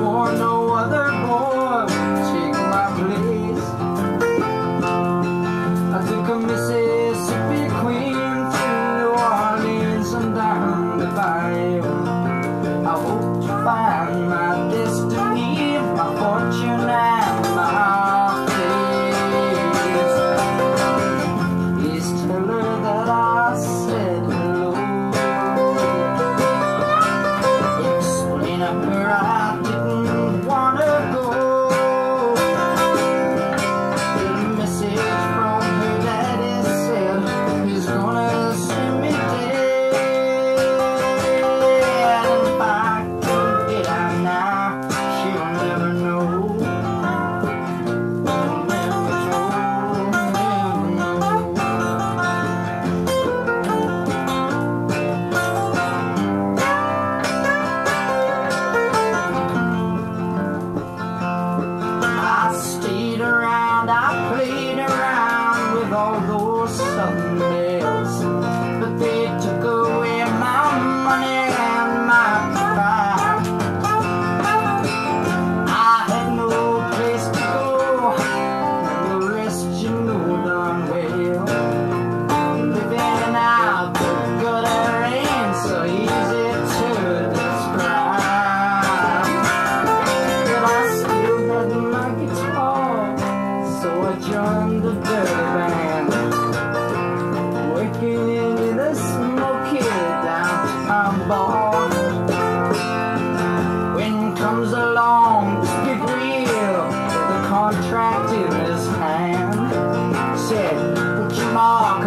swore no other boy take my place. I took a Mississippi queen through New Orleans and down the bayou. I hope to find my destiny, my fortune and my face. Please tell her that I said her eyes.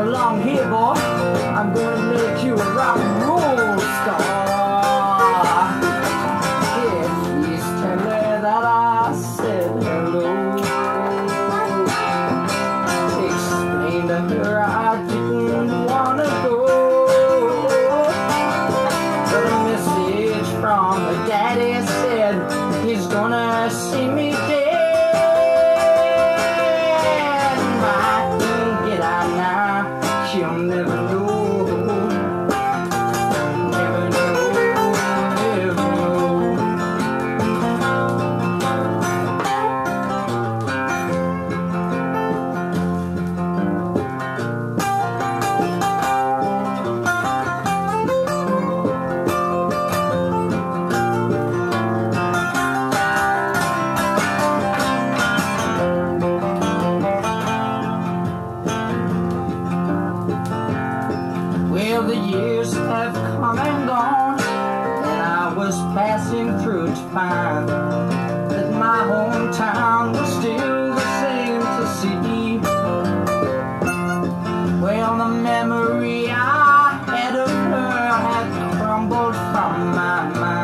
along here, boy. I'm gonna make you a rock and roll star. That I said hello, to her I didn't wanna go. Message from daddy said he's gonna see me. the years have come and gone, and I was passing through to find that my hometown was still the same to see. Well, the memory I had of her had crumbled from my mind.